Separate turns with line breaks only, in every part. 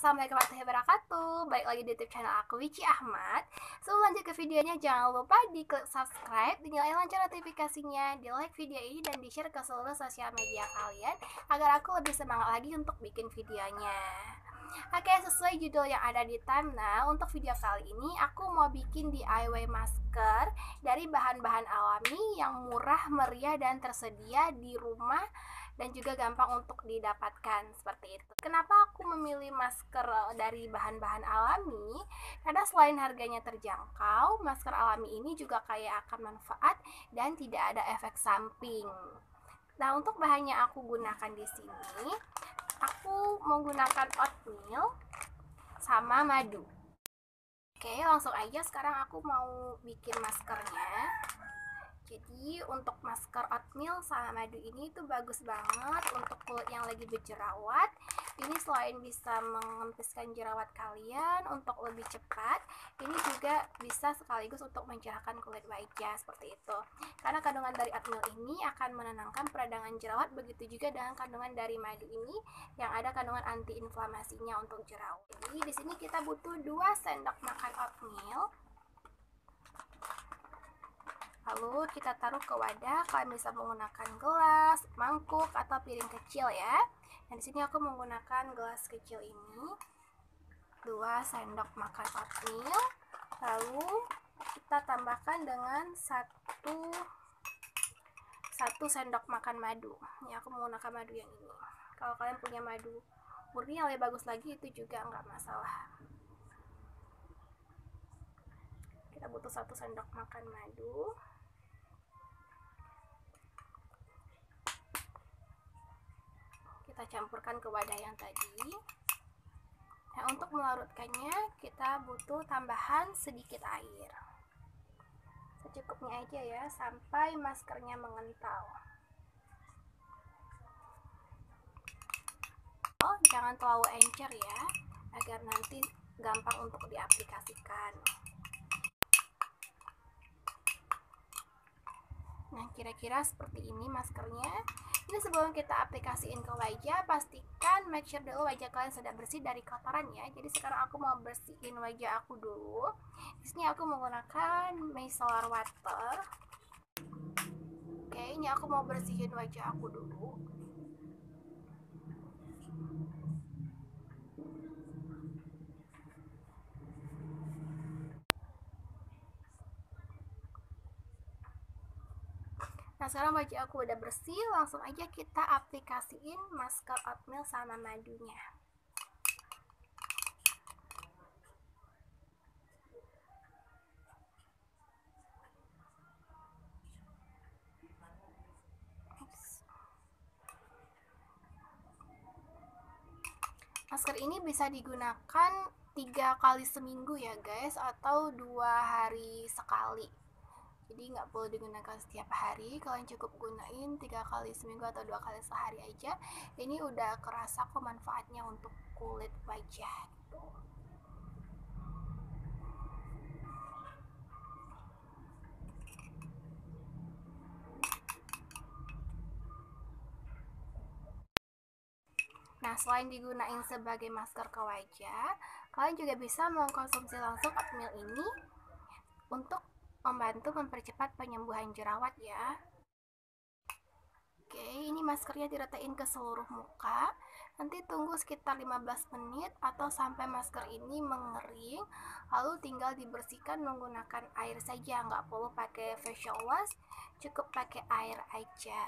Assalamualaikum warahmatullahi wabarakatuh. Baik lagi di youtube channel aku Wici Ahmad. Sebelum lanjut ke videonya jangan lupa di klik subscribe Dinyalain lonceng notifikasinya Di like video ini dan di share ke seluruh sosial media kalian Agar aku lebih semangat lagi untuk bikin videonya Oke sesuai judul yang ada di thumbnail Untuk video kali ini aku mau bikin DIY masker Dari bahan-bahan alami yang murah, meriah, dan tersedia di rumah dan juga gampang untuk didapatkan seperti itu. Kenapa aku memilih masker dari bahan-bahan alami? Karena selain harganya terjangkau, masker alami ini juga kaya akan manfaat dan tidak ada efek samping. Nah, untuk bahannya aku gunakan di sini, aku menggunakan oatmeal sama madu. Oke, langsung aja sekarang aku mau bikin maskernya jadi untuk masker oatmeal sama madu ini tuh bagus banget untuk kulit yang lagi berjerawat ini selain bisa mengempiskan jerawat kalian untuk lebih cepat ini juga bisa sekaligus untuk mencerahkan kulit wajah seperti itu. Karena kandungan dari oatmeal ini akan menenangkan peradangan jerawat begitu juga dengan kandungan dari madu ini yang ada kandungan antiinflamasinya untuk jerawat. Jadi di sini kita butuh 2 sendok makan oatmeal Lalu kita taruh ke wadah, kalian bisa menggunakan gelas, mangkuk, atau piring kecil ya. Dan di sini aku menggunakan gelas kecil ini. 2 sendok makan oatmeal. Lalu kita tambahkan dengan satu satu sendok makan madu. Ini aku menggunakan madu yang ini. Kalau kalian punya madu murni yang lebih bagus lagi itu juga nggak masalah. Kita butuh satu sendok makan madu. Kita campurkan ke wadah yang tadi. Nah untuk melarutkannya kita butuh tambahan sedikit air. Secukupnya aja ya sampai maskernya mengental. Oh jangan terlalu encer ya agar nanti gampang untuk diaplikasikan. Nah kira-kira seperti ini maskernya ini sebelum kita aplikasiin ke wajah pastikan make sure dulu wajah kalian sudah bersih dari kotoran ya. Jadi sekarang aku mau bersihin wajah aku dulu. Di sini aku menggunakan micellar water. Oke ini aku mau bersihin wajah aku dulu Nah sekarang wajah aku udah bersih, langsung aja kita aplikasiin masker oatmeal sama madunya. Masker ini bisa digunakan tiga kali seminggu ya guys, atau dua hari sekali jadi nggak perlu digunakan setiap hari. Kalian cukup gunain tiga kali seminggu atau dua kali sehari aja ini udah kerasa kok manfaatnya untuk kulit wajah gitu. Nah, selain digunain sebagai masker ke wajah, kalian juga bisa mengkonsumsi langsung oatmeal ini untuk membantu mempercepat penyembuhan jerawat ya. Oke, ini maskernya diretain ke seluruh muka. Nanti tunggu sekitar 15 menit atau sampai masker ini mengering. Lalu tinggal dibersihkan menggunakan air saja, nggak perlu pakai facial wash, cukup pakai air aja.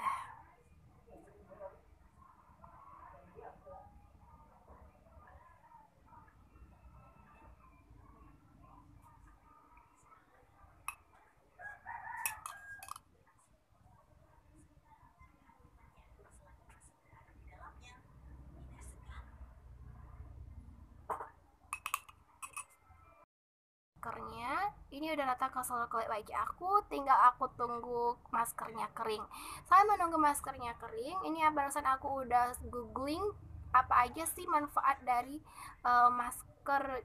maskernya ini udah rata ke seluruh kulit wajah aku tinggal aku tunggu maskernya kering. Saya menunggu maskernya kering ini ya barusan aku udah googling apa aja sih manfaat dari uh, masker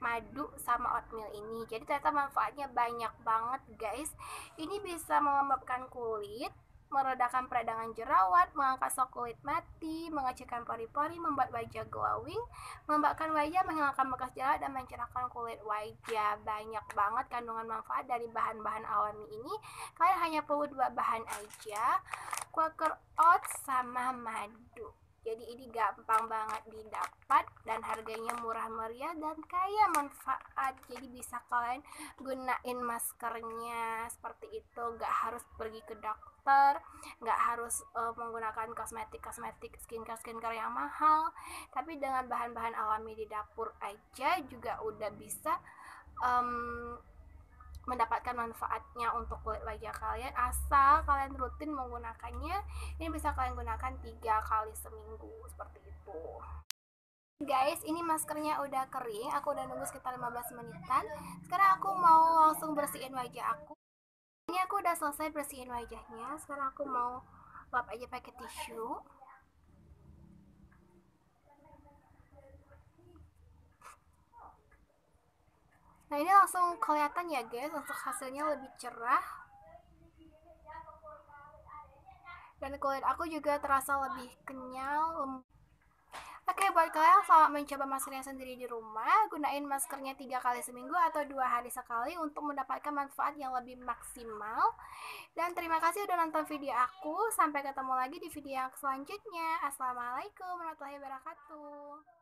madu sama oatmeal ini. Jadi ternyata manfaatnya banyak banget guys. Ini bisa melembabkan kulit meredakan peradangan jerawat, mengangkat stok kulit mati, mengecilkan pori-pori, membuat wajah glowing, membakar wajah, menghilangkan bekas jerawat, dan mencerahkan kulit wajah. Banyak banget kandungan manfaat dari bahan-bahan alami ini. Kalian hanya perlu dua bahan aja, Quaker Oats sama madu. Jadi ini gampang banget didapat dan harganya murah meriah dan kaya manfaat. Jadi bisa kalian gunain maskernya seperti itu, nggak harus pergi ke dokter, nggak harus uh, menggunakan kosmetik-kosmetik skincare skincare yang mahal. Tapi dengan bahan-bahan alami di dapur aja juga udah bisa um, mendapatkan manfaatnya untuk kulit wajah kalian asal kalian rutin menggunakannya ini bisa kalian gunakan tiga kali seminggu seperti itu. Guys ini maskernya udah kering aku udah nunggu sekitar 15 menitan. Sekarang aku mau langsung bersihin wajah aku. Ini aku udah selesai bersihin wajahnya sekarang aku mau lap aja pakai tisu Nah ini langsung kelihatan ya guys untuk hasilnya lebih cerah. Dan kulit aku juga terasa lebih kenyal Oke buat kalian selamat mencoba maskernya sendiri di rumah gunain maskernya tiga kali seminggu atau dua hari sekali untuk mendapatkan manfaat yang lebih maksimal. Dan terima kasih udah nonton video aku. Sampai ketemu lagi di video yang selanjutnya. Assalamualaikum warahmatullahi wabarakatuh